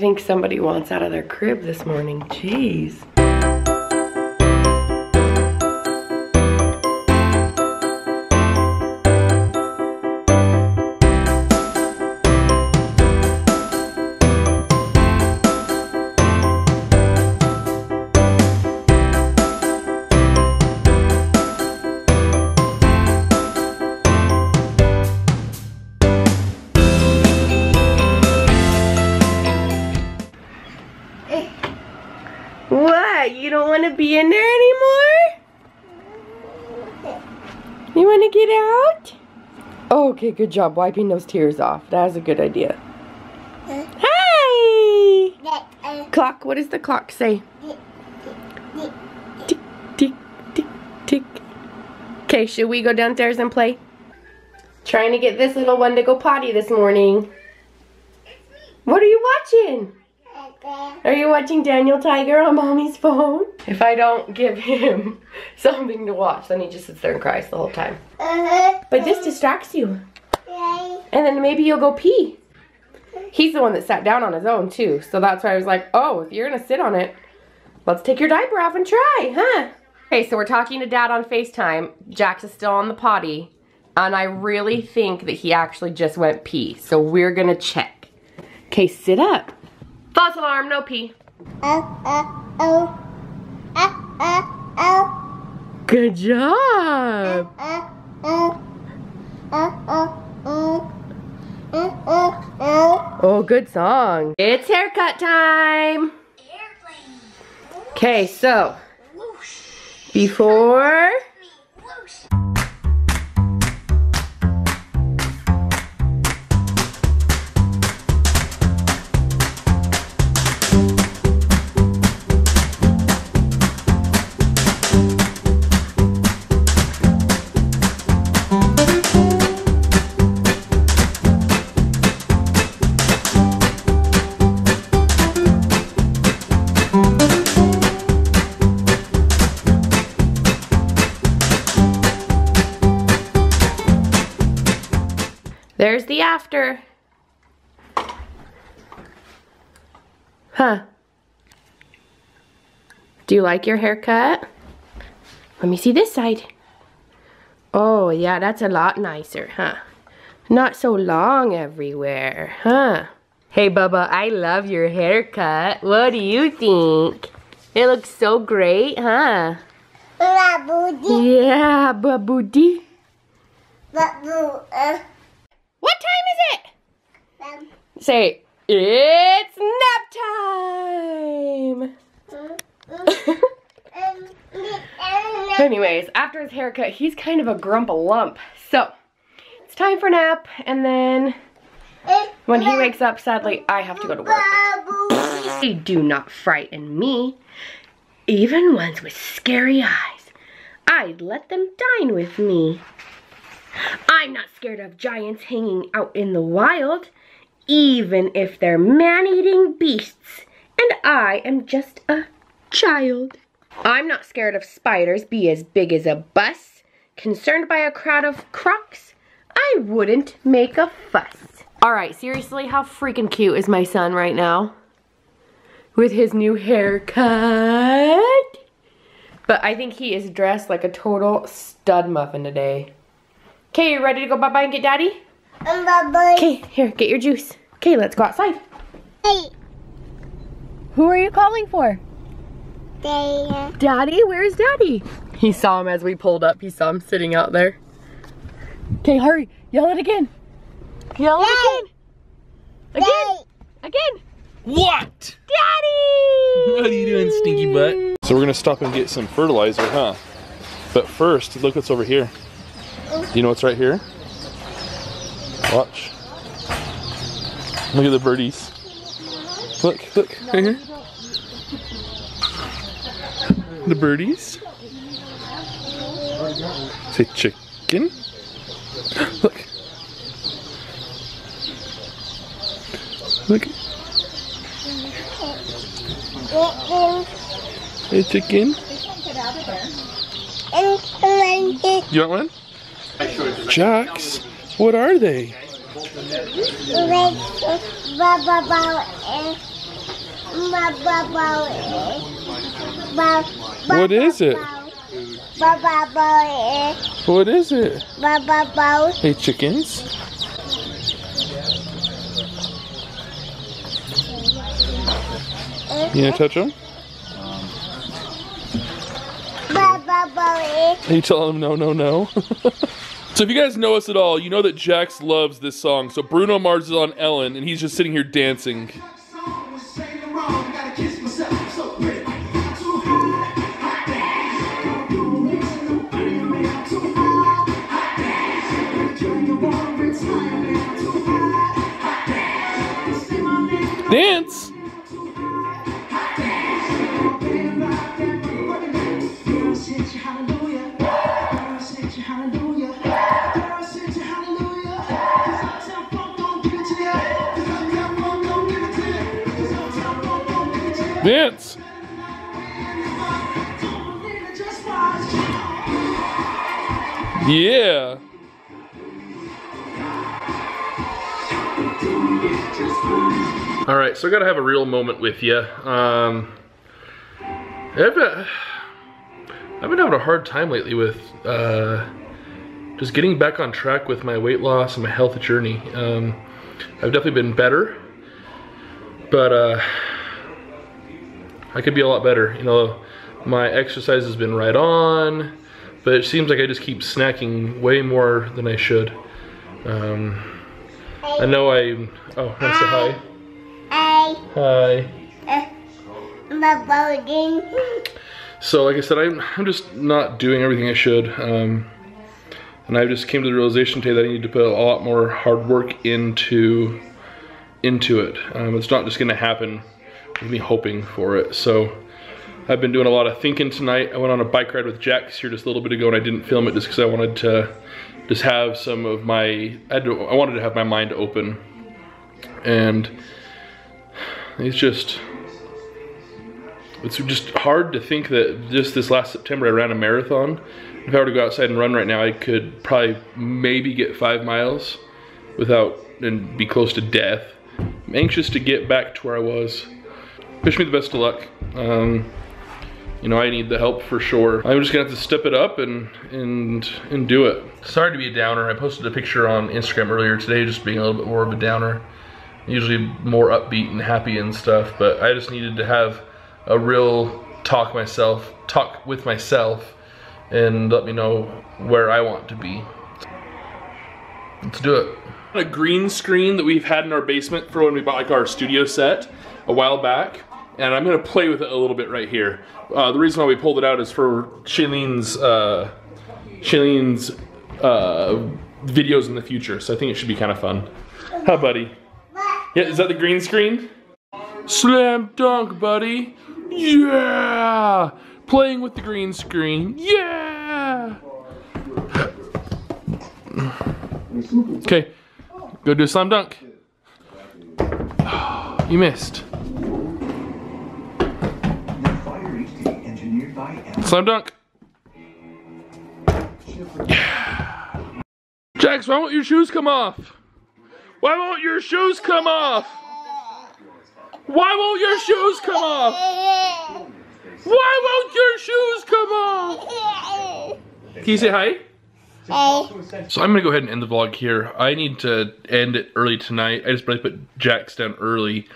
I think somebody wants out of their crib this morning. Jeez. Be in there anymore? You want to get out? Oh, okay, good job wiping those tears off. That was a good idea. Hi! Clock, what does the clock say? Tick, tick, tick, tick. Okay, should we go downstairs and play? Trying to get this little one to go potty this morning. What are you watching? Are you watching Daniel Tiger on mommy's phone? If I don't give him something to watch, then he just sits there and cries the whole time. Uh-huh. But this distracts you. And then maybe you'll go pee. He's the one that sat down on his own too. So that's why I was like, oh, if you're gonna sit on it, let's take your diaper off and try, huh? Okay, so we're talking to dad on FaceTime. Jax is still on the potty. And I really think that he actually just went pee. So we're gonna check. Okay, sit up. False alarm, no pee. Good job. Oh, good song. It's haircut time. Okay, so before There's the after. Huh. Do you like your haircut? Let me see this side. Oh, yeah, that's a lot nicer, huh? Not so long everywhere, huh? Hey, Bubba, I love your haircut. What do you think? It looks so great, huh? Yeah, Babudi. What time is it? Um, Say, it's nap time. Uh, um, um, Anyways, after his haircut, he's kind of a grump lump. So, it's time for nap, and then when he wakes up, sadly, I have to go to work. They do not frighten me. Even ones with scary eyes. I'd let them dine with me. I'm not scared of giants hanging out in the wild, even if they're man-eating beasts, and I am just a child. I'm not scared of spiders, be as big as a bus. Concerned by a crowd of crocs, I wouldn't make a fuss. All right, seriously, how freaking cute is my son right now? With his new haircut. But I think he is dressed like a total stud muffin today. Okay, you ready to go bye-bye and get daddy? Bye-bye. Okay, here, get your juice. Okay, let's go outside. Hey, Who are you calling for? Dana. Daddy? Where's daddy? He saw him as we pulled up. He saw him sitting out there. Okay, hurry. Yell it again. Yell it again. Again. Again. What? Daddy! What are you doing, stinky butt? So we're gonna stop and get some fertilizer, huh? But first, look what's over here. Do you know what's right here? Watch. Look at the birdies. Look, look, right here. The birdies. Say chicken. Look. Look. Hey, chicken. You want one? Jax, what are they? What is it? What is it? Hey, chickens. You gonna touch them? Are eh. you telling them no, no, no? so if you guys know us at all, you know that Jax loves this song. So Bruno Mars is on Ellen, and he's just sitting here dancing. Dance! Dance! Yeah! All right, so I gotta have a real moment with you. Um, I've been, I've been having a hard time lately with uh, just getting back on track with my weight loss and my health journey. Um, I've definitely been better, but uh, I could be a lot better. You know, my exercise has been right on, but it seems like I just keep snacking way more than I should. Um, I know I, oh, I say hi. Hi. Hi. Uh, my ball So like I said, I'm, I'm just not doing everything I should. Um, and I just came to the realization today that I need to put a lot more hard work into into it. Um, it's not just gonna happen me hoping for it. So I've been doing a lot of thinking tonight. I went on a bike ride with Jax here just a little bit ago and I didn't film it just because I wanted to just have some of my, I, I wanted to have my mind open. And it's just, it's just hard to think that just this last September I ran a marathon. If I were to go outside and run right now, I could probably maybe get five miles without, and be close to death. I'm anxious to get back to where I was. Wish me the best of luck. Um, you know, I need the help for sure. I'm just gonna have to step it up and and and do it. Sorry to be a downer. I posted a picture on Instagram earlier today, just being a little bit more of a downer. Usually more upbeat and happy and stuff, but I just needed to have a real talk myself, talk with myself, and let me know where I want to be. Let's do it. A green screen that we've had in our basement for when we bought like our studio set a while back and I'm gonna play with it a little bit right here. Uh, the reason why we pulled it out is for Shaileen's uh, uh, videos in the future, so I think it should be kind of fun. Hi, buddy. Yeah, is that the green screen? Slam dunk, buddy. Yeah! Playing with the green screen. Yeah! Okay, go do a slam dunk. You missed. Slam dunk. Yeah. Jax, why won't your shoes come off? Why won't your shoes come off? Why won't your shoes come off? Why won't your shoes come off? Can you say hi? So I'm gonna go ahead and end the vlog here. I need to end it early tonight. I just put Jax down early.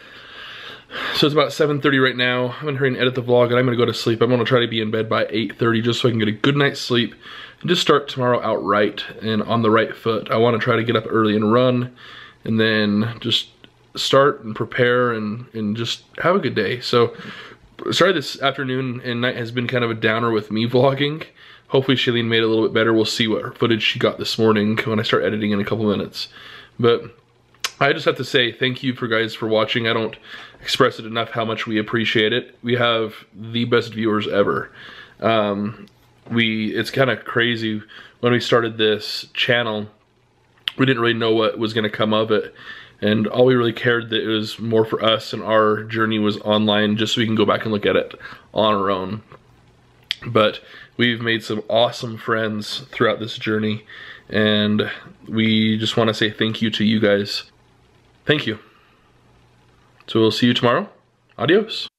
So it's about 7.30 right now. I'm gonna hurry and edit the vlog and I'm gonna go to sleep. I'm gonna try to be in bed by 8.30 just so I can get a good night's sleep and just start tomorrow out right and on the right foot. I wanna try to get up early and run and then just start and prepare and, and just have a good day. So sorry this afternoon and night has been kind of a downer with me vlogging. Hopefully Shaileen made it a little bit better. We'll see what footage she got this morning when I start editing in a couple minutes. But I just have to say thank you for guys for watching. I don't express it enough how much we appreciate it. We have the best viewers ever. Um, we It's kind of crazy. When we started this channel, we didn't really know what was going to come of it. And all we really cared that it was more for us and our journey was online just so we can go back and look at it on our own. But we've made some awesome friends throughout this journey and we just want to say thank you to you guys. Thank you. So we'll see you tomorrow. Adios.